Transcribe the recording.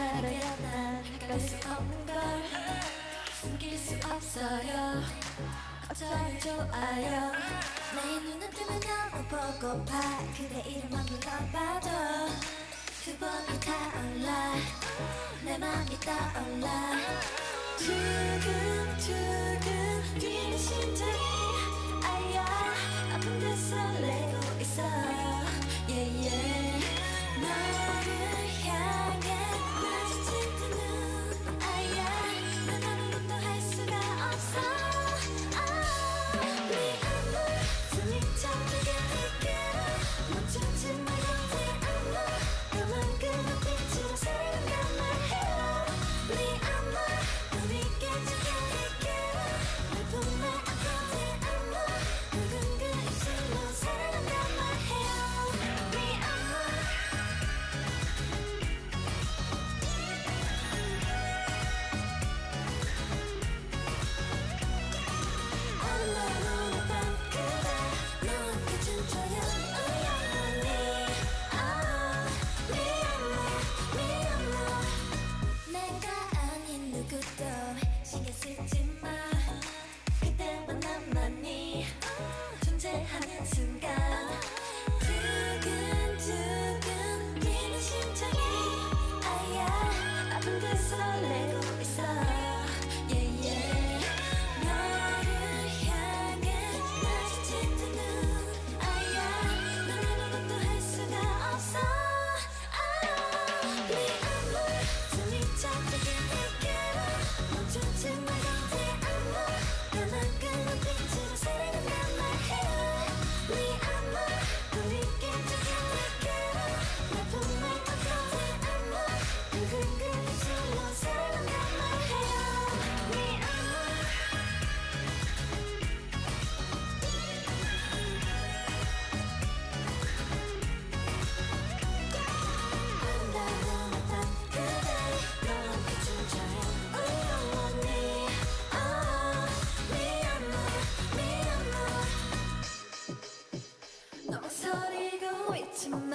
살아야 난갈수 없는 걸 숨길 수 없어요. 어쩌면 좋아요. 나의 눈은 뜨면 너무 보고파. 그대 이름만 불러봐도 두 번이 타올라. 내 맘이 떠올라. 두근두근 뛰는 심장이 너 서리고 있지만